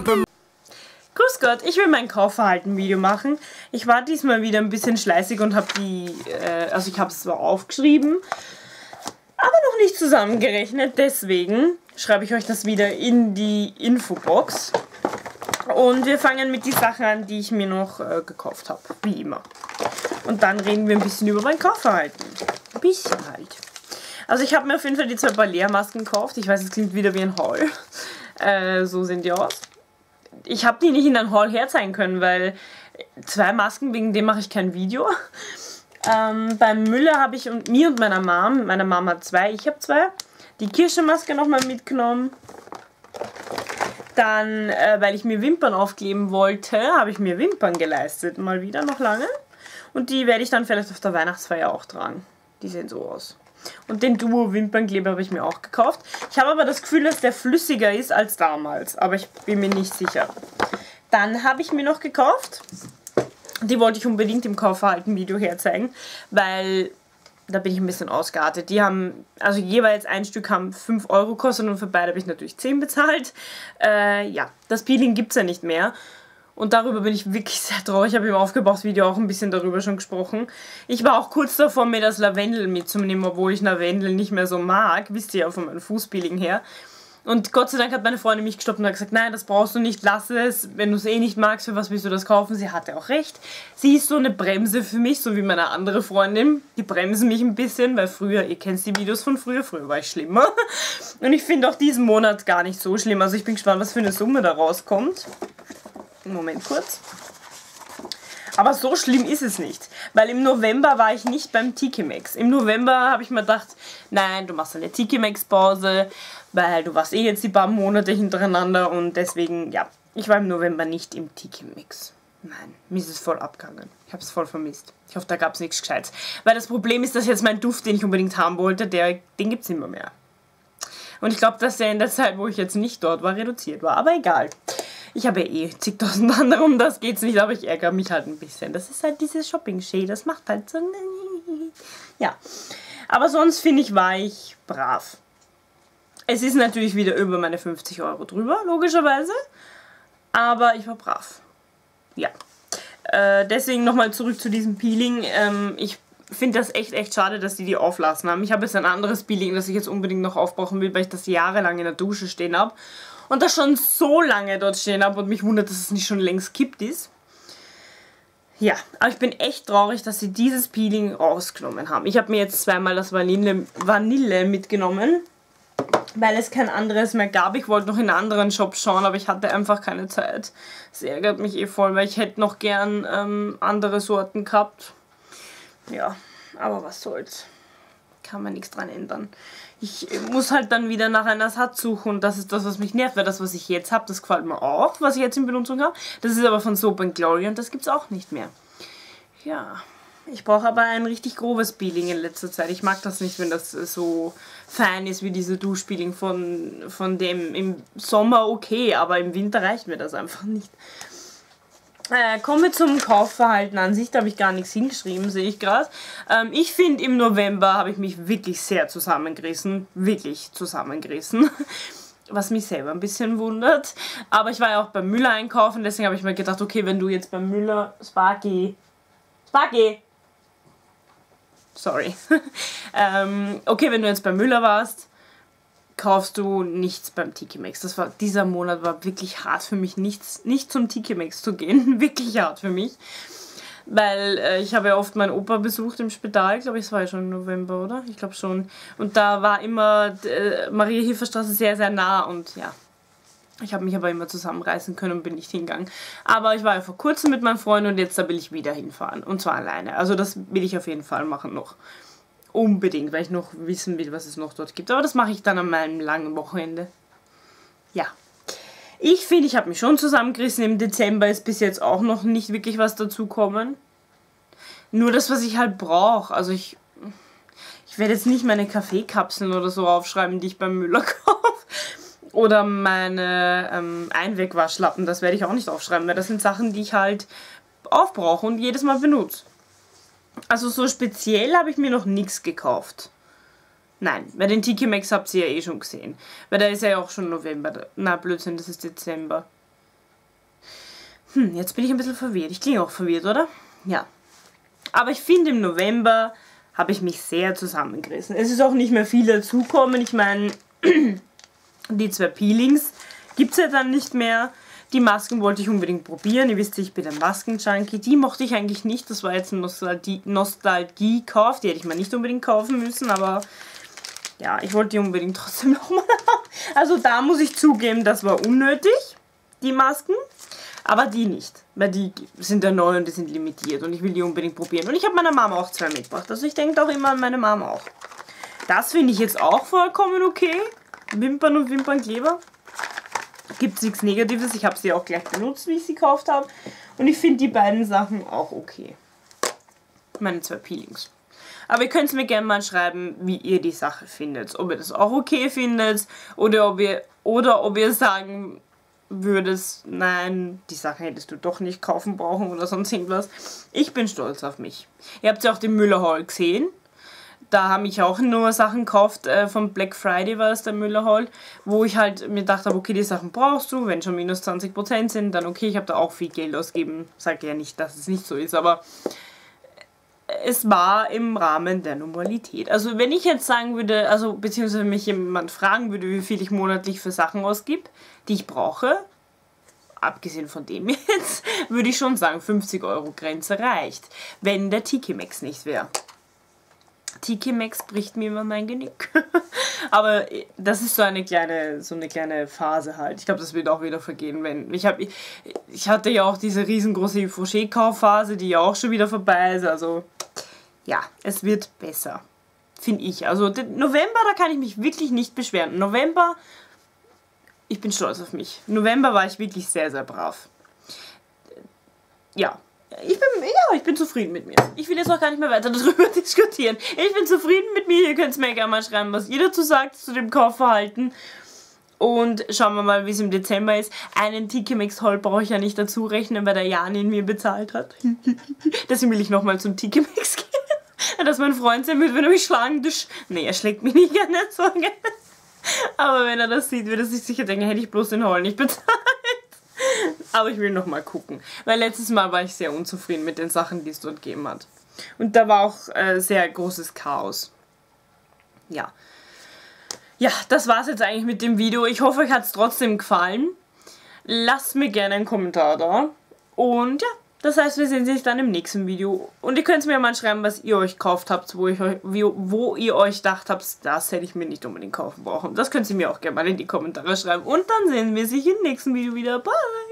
Lampe. Grüß Gott, ich will mein Kaufverhalten-Video machen. Ich war diesmal wieder ein bisschen schleißig und habe die, äh, also ich habe es zwar aufgeschrieben, aber noch nicht zusammengerechnet. Deswegen schreibe ich euch das wieder in die Infobox. Und wir fangen mit den Sachen an, die ich mir noch äh, gekauft habe, wie immer. Und dann reden wir ein bisschen über mein Kaufverhalten. Ein bisschen halt. Also ich habe mir auf jeden Fall die zwei Balea-Masken gekauft. Ich weiß, es klingt wieder wie ein Haul. Äh, so sehen die aus. Ich habe die nicht in ein Haul herzeigen können, weil zwei Masken, wegen dem mache ich kein Video. Ähm, beim Müller habe ich und mir und meiner Mom, meine Mama hat zwei, ich habe zwei, die Kirschenmaske nochmal mitgenommen. Dann, äh, weil ich mir Wimpern aufkleben wollte, habe ich mir Wimpern geleistet. Mal wieder noch lange. Und die werde ich dann vielleicht auf der Weihnachtsfeier auch tragen. Die sehen so aus. Und den Duo Wimpernkleber habe ich mir auch gekauft. Ich habe aber das Gefühl, dass der flüssiger ist als damals. Aber ich bin mir nicht sicher. Dann habe ich mir noch gekauft. Die wollte ich unbedingt im Kaufverhalten-Video herzeigen, weil da bin ich ein bisschen ausgeartet. Die haben, also jeweils ein Stück haben 5 Euro gekostet und für beide habe ich natürlich 10 bezahlt. Äh, ja, das Peeling gibt es ja nicht mehr. Und darüber bin ich wirklich sehr traurig. Ich habe im Aufgebrauchsvideo auch ein bisschen darüber schon gesprochen. Ich war auch kurz davor, mir das Lavendel mitzunehmen, obwohl ich Lavendel nicht mehr so mag. Wisst ihr ja von meinem Fußpeeling her. Und Gott sei Dank hat meine Freundin mich gestoppt und hat gesagt, nein, das brauchst du nicht, lass es. Wenn du es eh nicht magst, für was willst du das kaufen? Sie hatte auch recht. Sie ist so eine Bremse für mich, so wie meine andere Freundin. Die bremsen mich ein bisschen, weil früher, ihr kennt die Videos von früher, früher war ich schlimmer. Und ich finde auch diesen Monat gar nicht so schlimm. Also ich bin gespannt, was für eine Summe da rauskommt. Moment kurz. Aber so schlimm ist es nicht, weil im November war ich nicht beim Tiki-Max. Im November habe ich mir gedacht, nein, du machst eine Tiki-Max-Pause, weil du warst eh jetzt die paar Monate hintereinander und deswegen, ja, ich war im November nicht im Tiki-Mix. Nein, mir ist es voll abgegangen. Ich habe es voll vermisst. Ich hoffe, da gab es nichts Gescheites. Weil das Problem ist, dass jetzt mein Duft, den ich unbedingt haben wollte, der, den gibt es immer mehr. Und ich glaube, dass der in der Zeit, wo ich jetzt nicht dort war, reduziert war. Aber egal. Ich habe ja eh zigtausend andere, um das geht's nicht, aber ich ärgere mich halt ein bisschen. Das ist halt dieses Shopping-Shade, das macht halt so... Ja. Aber sonst finde ich, war ich brav. Es ist natürlich wieder über meine 50 Euro drüber, logischerweise. Aber ich war brav. Ja. Äh, deswegen nochmal zurück zu diesem Peeling. Ähm, ich finde das echt, echt schade, dass die die auflassen haben. Ich habe jetzt ein anderes Peeling, das ich jetzt unbedingt noch aufbrauchen will, weil ich das jahrelang in der Dusche stehen habe und das schon so lange dort stehen habe und mich wundert, dass es nicht schon längst kippt ist. Ja, aber ich bin echt traurig, dass sie dieses Peeling rausgenommen haben. Ich habe mir jetzt zweimal das Vanille, Vanille mitgenommen, weil es kein anderes mehr gab. Ich wollte noch in anderen Shop schauen, aber ich hatte einfach keine Zeit. Das ärgert mich eh voll, weil ich hätte noch gern ähm, andere Sorten gehabt. Ja, aber was soll's kann man nichts dran ändern. Ich muss halt dann wieder nach einem Ersatz suchen und das ist das, was mich nervt, weil das, was ich jetzt habe, das gefällt mir auch, was ich jetzt in Benutzung habe. Das ist aber von Soap Glory und das gibt es auch nicht mehr. Ja, ich brauche aber ein richtig grobes Peeling in letzter Zeit. Ich mag das nicht, wenn das so fein ist wie diese Duschpeeling von, von dem im Sommer okay, aber im Winter reicht mir das einfach nicht. Äh, kommen wir zum Kaufverhalten an sich. Da habe ich gar nichts hingeschrieben, sehe ich gerade. Ähm, ich finde, im November habe ich mich wirklich sehr zusammengerissen. Wirklich zusammengerissen. Was mich selber ein bisschen wundert. Aber ich war ja auch beim Müller einkaufen, deswegen habe ich mir gedacht, okay, wenn du jetzt beim Müller Sparky. Sparky! Sorry. ähm, okay, wenn du jetzt beim Müller warst, kaufst du nichts beim Tiki Max. Das war, dieser Monat war wirklich hart für mich, nichts, nicht zum Tiki Max zu gehen. wirklich hart für mich. Weil äh, ich habe ja oft meinen Opa besucht im Spital, glaube ich, es war ja schon im November, oder? Ich glaube schon. Und da war immer äh, Maria-Hilfer-Straße sehr, sehr nah und ja. Ich habe mich aber immer zusammenreißen können und bin nicht hingegangen. Aber ich war ja vor kurzem mit meinem Freund und jetzt da will ich wieder hinfahren. Und zwar alleine. Also das will ich auf jeden Fall machen noch. Unbedingt, weil ich noch wissen will, was es noch dort gibt. Aber das mache ich dann an meinem langen Wochenende. Ja. Ich finde, ich habe mich schon zusammengerissen. Im Dezember ist bis jetzt auch noch nicht wirklich was dazukommen. Nur das, was ich halt brauche. Also ich, ich werde jetzt nicht meine Kaffeekapseln oder so aufschreiben, die ich beim Müller kaufe. Oder meine ähm, Einwegwaschlappen, das werde ich auch nicht aufschreiben, weil das sind Sachen, die ich halt aufbrauche und jedes Mal benutze. Also so speziell habe ich mir noch nichts gekauft. Nein, weil den Tiki Max habt ihr ja eh schon gesehen. Weil da ist ja auch schon November. Na, Blödsinn, das ist Dezember. Hm, jetzt bin ich ein bisschen verwirrt. Ich klinge auch verwirrt, oder? Ja. Aber ich finde, im November habe ich mich sehr zusammengerissen. Es ist auch nicht mehr viel dazukommen. Ich meine, die zwei Peelings gibt es ja dann nicht mehr. Die Masken wollte ich unbedingt probieren. Ihr wisst, ich bin ein Masken-Junkie. Die mochte ich eigentlich nicht. Das war jetzt ein Nostalgie-Kauf. Die hätte ich mir nicht unbedingt kaufen müssen, aber ja, ich wollte die unbedingt trotzdem nochmal haben. Also da muss ich zugeben, das war unnötig, die Masken. Aber die nicht, weil die sind ja neu und die sind limitiert und ich will die unbedingt probieren. Und ich habe meiner Mama auch zwei mitgebracht. Also ich denke auch immer an meine Mama auch. Das finde ich jetzt auch vollkommen okay. Wimpern und Wimpernkleber gibt es nichts Negatives. Ich habe sie auch gleich benutzt, wie ich sie gekauft habe. Und ich finde die beiden Sachen auch okay. Meine zwei Peelings. Aber ihr könnt mir gerne mal schreiben, wie ihr die Sache findet. Ob ihr das auch okay findet oder ob ihr, oder ob ihr sagen würdet, nein, die Sache hättest du doch nicht kaufen brauchen oder sonst irgendwas. Ich bin stolz auf mich. Ihr habt ja auch den Müller Hall gesehen da habe ich auch nur Sachen gekauft, äh, vom Black Friday war es der Müller Hall, wo ich halt mir gedacht habe, okay, die Sachen brauchst du, wenn schon minus 20% sind, dann okay, ich habe da auch viel Geld ausgegeben. Sage ja nicht, dass es nicht so ist, aber es war im Rahmen der Normalität. Also wenn ich jetzt sagen würde, also beziehungsweise mich jemand fragen würde, wie viel ich monatlich für Sachen ausgib, die ich brauche, abgesehen von dem jetzt, würde ich schon sagen, 50 Euro Grenze reicht, wenn der Tiki Max nicht wäre. Tiki Max bricht mir immer mein Genick. Aber das ist so eine kleine, so eine kleine Phase halt. Ich glaube, das wird auch wieder vergehen, wenn. Ich, hab, ich, ich hatte ja auch diese riesengroße Fauché-Kaufphase, die ja auch schon wieder vorbei ist. Also, ja, es wird besser. Finde ich. Also, November, da kann ich mich wirklich nicht beschweren. November, ich bin stolz auf mich. November war ich wirklich sehr, sehr brav. Ja, ich bin, ja, ich bin zufrieden mit mir. Ich will jetzt auch gar nicht mehr weiter darüber diskutieren. Ich bin zufrieden mit mir. Ihr könnt mir gerne mal schreiben, was ihr dazu sagt, zu dem Kaufverhalten. Und schauen wir mal, wie es im Dezember ist. Einen Tiki-Mix Hall brauche ich ja nicht dazu rechnen, weil der Jan ihn mir bezahlt hat. Deswegen will ich nochmal zum Tiki-Mix gehen. Dass mein Freund sein wird, wenn er mich schlagen würde. Nee, er schlägt mich nicht gerne so gerne. Aber wenn er das sieht, wird er sich sicher denken, hätte ich bloß den Hall nicht bezahlt. Aber ich will noch mal gucken. Weil letztes Mal war ich sehr unzufrieden mit den Sachen, die es dort gegeben hat. Und da war auch äh, sehr großes Chaos. Ja. Ja, das war's jetzt eigentlich mit dem Video. Ich hoffe, euch hat es trotzdem gefallen. Lasst mir gerne einen Kommentar da. Und ja, das heißt, wir sehen uns dann im nächsten Video. Und ihr könnt mir mal schreiben, was ihr euch gekauft habt, wo, ich euch, wo ihr euch gedacht habt, das hätte ich mir nicht unbedingt kaufen brauchen. Das könnt ihr mir auch gerne mal in die Kommentare schreiben. Und dann sehen wir sich im nächsten Video wieder. Bye!